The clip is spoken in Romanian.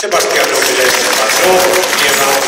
Sebastián Rodríguez Barró,